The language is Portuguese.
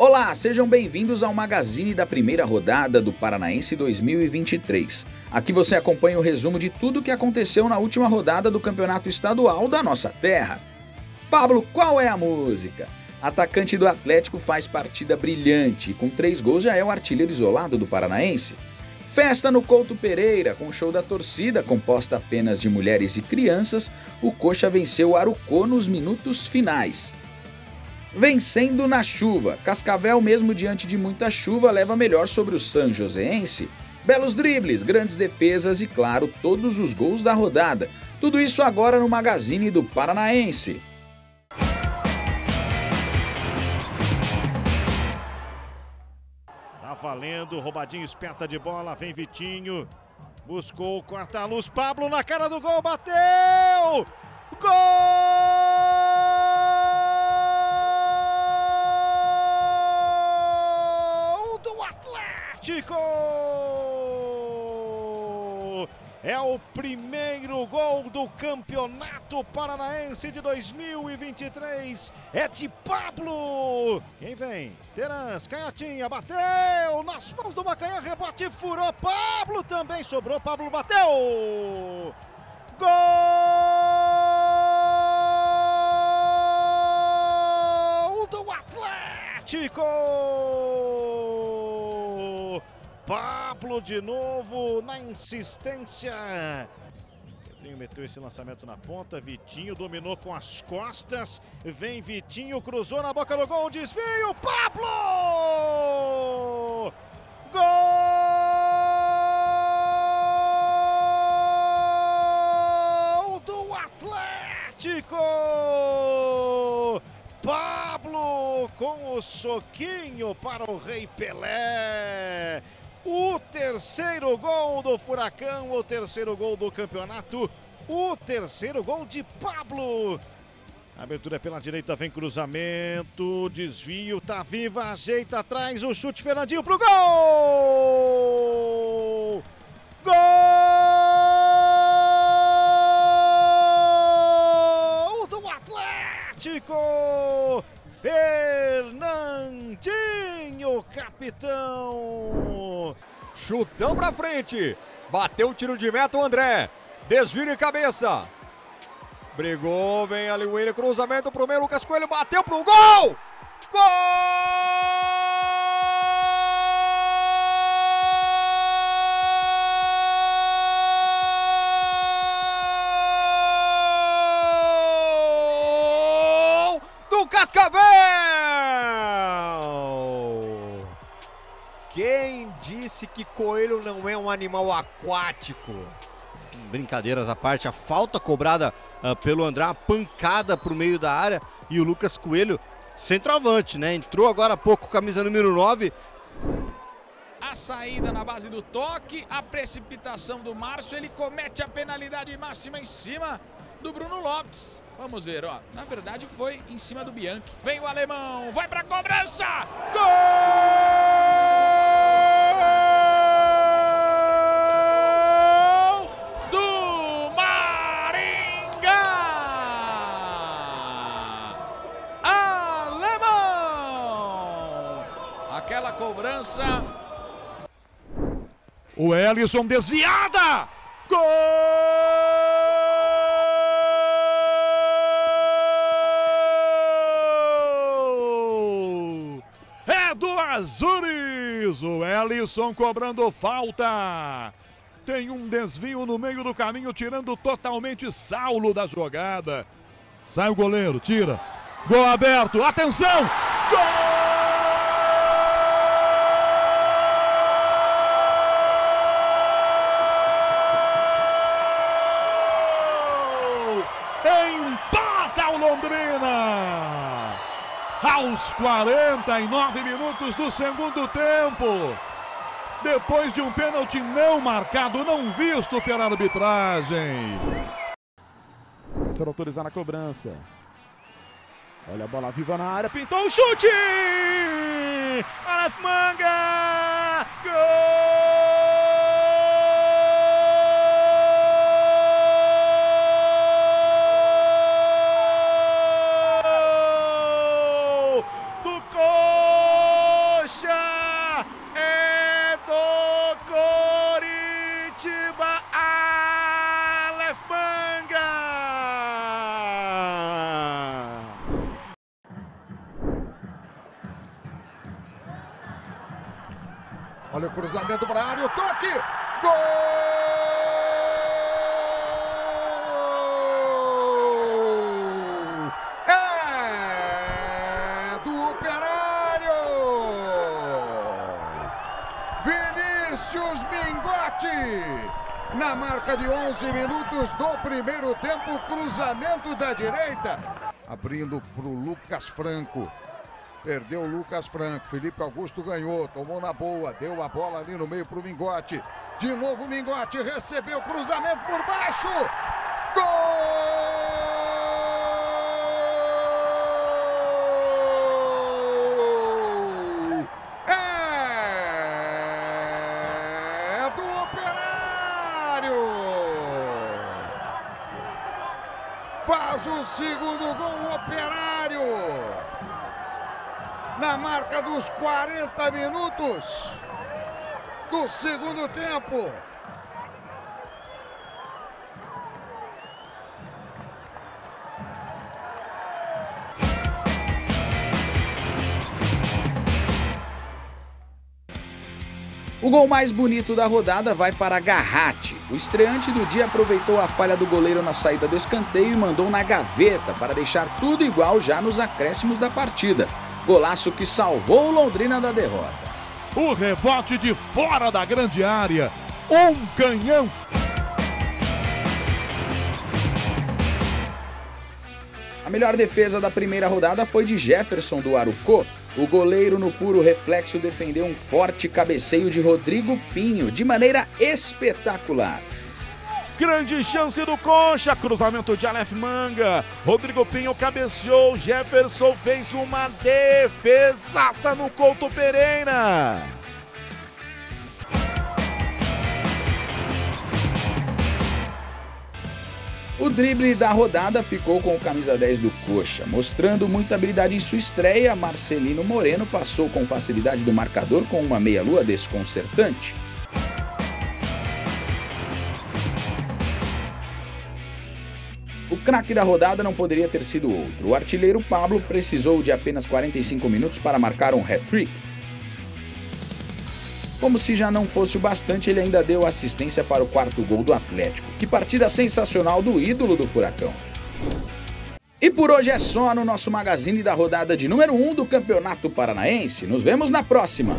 Olá, sejam bem-vindos ao magazine da primeira rodada do Paranaense 2023. Aqui você acompanha o resumo de tudo o que aconteceu na última rodada do campeonato estadual da nossa terra. Pablo, qual é a música? Atacante do Atlético faz partida brilhante, com três gols já é o artilheiro isolado do Paranaense. Festa no Couto Pereira, com show da torcida composta apenas de mulheres e crianças, o Coxa venceu o Arucô nos minutos finais. Vencendo na chuva. Cascavel, mesmo diante de muita chuva, leva melhor sobre o San Joséense. Belos dribles, grandes defesas e, claro, todos os gols da rodada. Tudo isso agora no Magazine do Paranaense. Tá valendo, roubadinho esperta de bola, vem Vitinho. Buscou, corta a luz, Pablo na cara do gol, bateu! Gol! Atlético! É o primeiro gol do Campeonato Paranaense de 2023. É de Pablo. Quem vem? Terans, Canhotinha, bateu nas mãos do Macanhã, rebote, furou. Pablo também sobrou. Pablo bateu. Gol do Atlético! Pablo de novo na insistência. Pedrinho meteu esse lançamento na ponta. Vitinho dominou com as costas. Vem Vitinho, cruzou na boca do gol. Desvio. Pablo! Gol do Atlético! Pablo com o soquinho para o Rei Pelé. O terceiro gol do Furacão, o terceiro gol do campeonato, o terceiro gol de Pablo. Abertura pela direita, vem cruzamento, desvio, tá viva, ajeita atrás, o chute Fernandinho pro gol! Fernandinho, capitão! Chutão pra frente. Bateu o tiro de meta o André. Desvio de cabeça. Brigou, vem ali o William, cruzamento pro meio, Lucas Coelho bateu pro gol! Gol! Disse que coelho não é um animal aquático? Brincadeiras à parte, a falta cobrada uh, pelo André, a pancada pro meio da área e o Lucas Coelho, centroavante, né? Entrou agora há pouco, camisa número 9. A saída na base do toque, a precipitação do Márcio, ele comete a penalidade máxima em cima do Bruno Lopes. Vamos ver, ó. Na verdade foi em cima do Bianchi. Vem o alemão, vai pra cobrança! Gol! Aquela cobrança. O Ellison desviada! Gol! Azures. O Ellison cobrando falta. Tem um desvio no meio do caminho, tirando totalmente Saulo da jogada. Sai o goleiro, tira. Gol aberto, atenção! Gol! Empata o Londrina! Aos 49 minutos do segundo tempo. Depois de um pênalti não marcado, não visto pela arbitragem. Ser autorizar na cobrança. Olha a bola viva na área, pintou o chute! Aras Manga! Olha o cruzamento para a área, o toque! Gol! É do Operário! Vinícius Mingotti! Na marca de 11 minutos do primeiro tempo, cruzamento da direita. Abrindo para o Lucas Franco. Perdeu o Lucas Franco. Felipe Augusto ganhou, tomou na boa, deu a bola ali no meio para o Mingote. De novo o Mingote recebeu cruzamento por baixo. Gol! É do Operário! Faz o segundo gol o Operário! Na marca dos 40 minutos do segundo tempo. O gol mais bonito da rodada vai para Garratti. O estreante do dia aproveitou a falha do goleiro na saída do escanteio e mandou na gaveta para deixar tudo igual já nos acréscimos da partida. Golaço que salvou o Londrina da derrota. O rebote de fora da grande área. Um canhão. A melhor defesa da primeira rodada foi de Jefferson do Arucô. O goleiro no puro reflexo defendeu um forte cabeceio de Rodrigo Pinho de maneira espetacular. Grande chance do Concha, cruzamento de Aleph Manga. Rodrigo Pinho cabeceou, Jefferson fez uma defesaça no Couto Pereira. O drible da rodada ficou com o camisa 10 do Coxa, mostrando muita habilidade em sua estreia. Marcelino Moreno passou com facilidade do marcador com uma meia-lua desconcertante. Craque da rodada não poderia ter sido outro. O artilheiro Pablo precisou de apenas 45 minutos para marcar um hat-trick. Como se já não fosse o bastante, ele ainda deu assistência para o quarto gol do Atlético. Que partida sensacional do ídolo do Furacão. E por hoje é só no nosso magazine da rodada de número 1 do Campeonato Paranaense. Nos vemos na próxima.